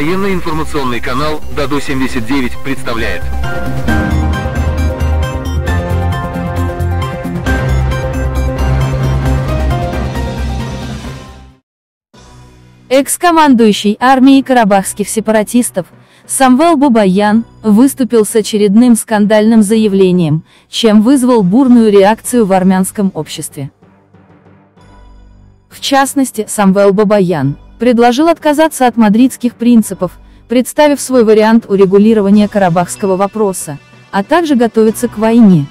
Военный информационный канал Даду-79 представляет. Экс-командующий армией карабахских сепаратистов Самвел Бабаян выступил с очередным скандальным заявлением, чем вызвал бурную реакцию в армянском обществе. В частности, Самвел Бабаян предложил отказаться от мадридских принципов, представив свой вариант урегулирования карабахского вопроса, а также готовиться к войне.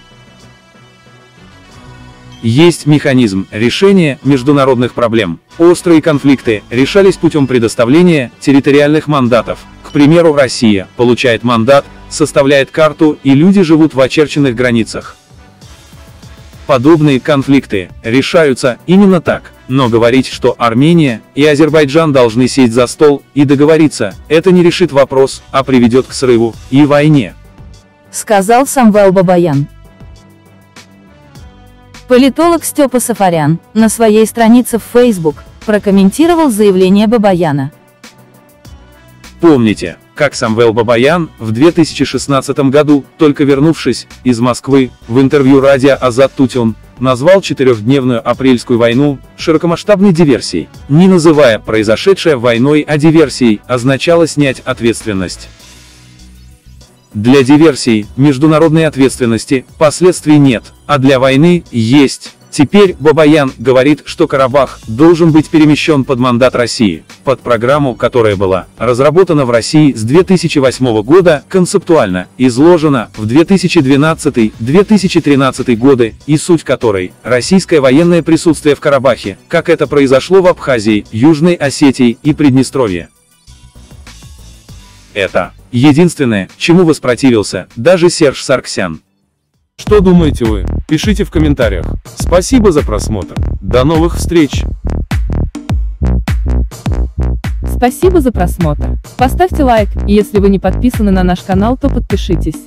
Есть механизм решения международных проблем. Острые конфликты решались путем предоставления территориальных мандатов. К примеру, Россия получает мандат, составляет карту и люди живут в очерченных границах. Подобные конфликты решаются именно так. Но говорить, что Армения и Азербайджан должны сесть за стол и договориться, это не решит вопрос, а приведет к срыву и войне. Сказал Самвел Бабаян. Политолог Степа Сафарян на своей странице в Facebook прокомментировал заявление Бабаяна. Помните, как Самвел Бабаян в 2016 году, только вернувшись из Москвы, в интервью радио Азат Тутюн, назвал четырехдневную апрельскую войну широкомасштабной диверсией. Не называя произошедшее войной, а диверсией, означало снять ответственность. Для диверсий, международной ответственности, последствий нет, а для войны, есть. Теперь Бабаян говорит, что Карабах должен быть перемещен под мандат России, под программу, которая была разработана в России с 2008 года, концептуально изложена в 2012-2013 годы, и суть которой – российское военное присутствие в Карабахе, как это произошло в Абхазии, Южной Осетии и Приднестровье. Это единственное, чему воспротивился даже Серж Сарксян. Что думаете вы? Пишите в комментариях. Спасибо за просмотр. До новых встреч! Спасибо за просмотр. Поставьте лайк, и если вы не подписаны на наш канал, то подпишитесь.